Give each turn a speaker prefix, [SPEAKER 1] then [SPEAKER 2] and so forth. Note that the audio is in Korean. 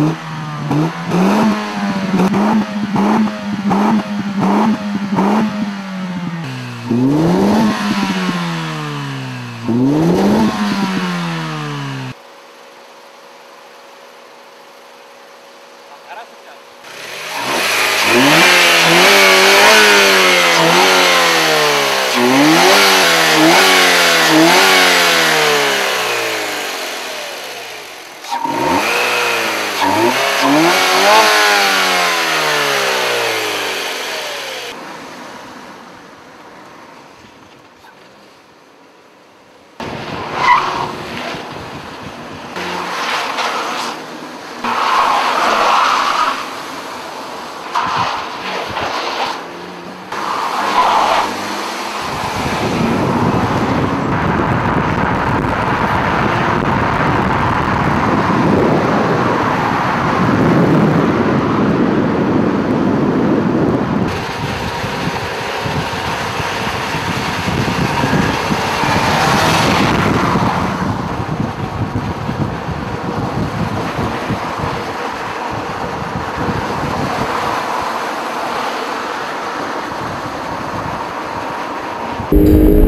[SPEAKER 1] 알았습니다. 아,
[SPEAKER 2] Thank you.